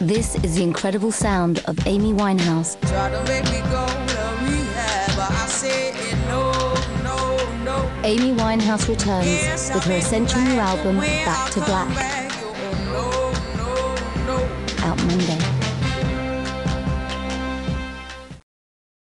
This is the incredible sound of Amy Winehouse. Rehab, no, no, no. Amy Winehouse returns yes, with her essential new album, Back to Black, back. Oh, out Monday.